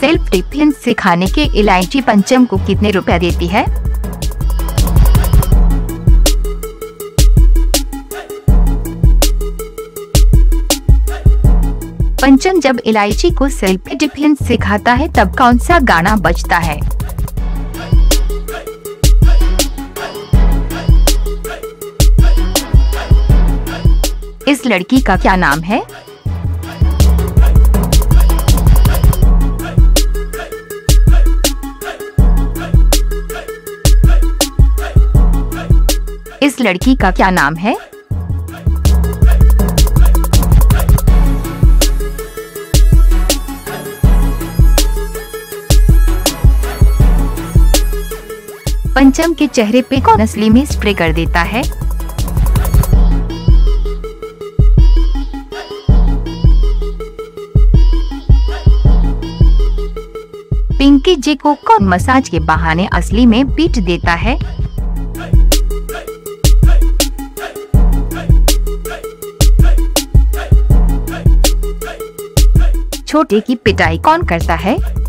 Self defence सिखाने के इलायची पंचम को कितने रुपए देती है? पंचम जब इलायची को सेल्फ डिफेंस सिखाता है, तब कौन सा गाना बजता है? इस लड़की का क्या नाम है? इस लड़की का क्या नाम है? पंचम के चेहरे पे कौन असली में स्प्रे कर देता है? पिंकी जी को कौन मसाज के बहाने असली में पीट देता है? छोटे की पिटाई कौन करता है?